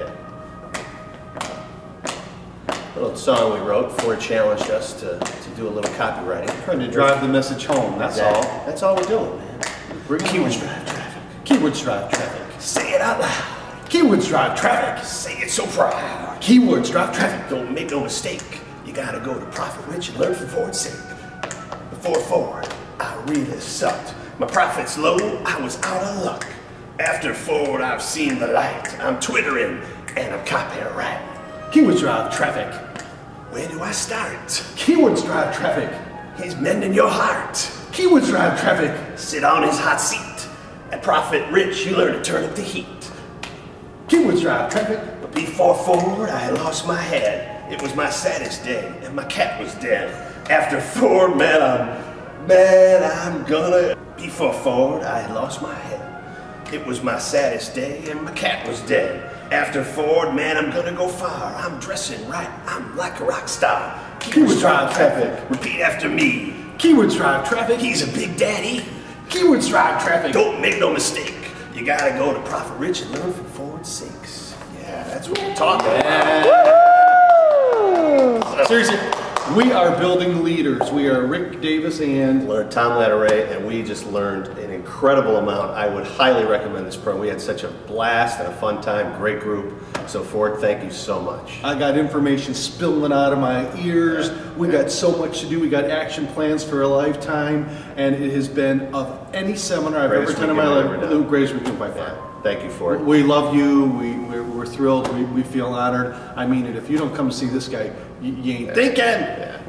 Okay. A Little song we wrote. Ford challenged us to, to do a little copywriting. Trying to drive the message home, that's all. That's all we're doing, man. Bring it Keywords drive traffic. Keywords drive traffic. Say it out loud. Keywords drive traffic. Say it so proud. Keywords drive traffic. Don't make no mistake. You gotta go to Profit Rich and learn from Ford Saeks. Before Ford, I really sucked. My profits low, I was out of luck. After Ford, I've seen the light. I'm twittering and I'm copyright. Keywords drive traffic. Where do I start? Keywords drive traffic. He's mending your heart. Keywords drive traffic. Sit on his hot seat. At Profit Rich, you learn to turn up the heat. Keywords drive traffic. But before Ford, I lost my head. It was my saddest day, and my cat was dead. After Ford, man, I'm, man, I'm gonna. Before Ford, I had lost my head. It was my saddest day, and my cat was dead. After Ford, man, I'm gonna go far. I'm dressing right, I'm like a rock star. Keywords drive traffic. Repeat after me. Keywords drive traffic. He's a big daddy. Keywords drive traffic. Don't make no mistake. You gotta go to Profit Rich and learn from Ford Saeks. Yeah, that's what we're talking about. Seriously, we are building leaders. We are Rick Davis and learned Tom Latourette, and we just learned an incredible amount. I would highly recommend this program. We had such a blast and a fun time, great group. So Ford, thank you so much. I got information spilling out of my ears. We got so much to do. We got action plans for a lifetime, and it has been of any seminar I've Greatest ever done in my life, the greatest weekend by far. Yeah, thank you, for it. We love you. We, we're, we're thrilled. We, we feel honored. I mean it. If you don't come see this guy, you, you ain't thinking. Yeah.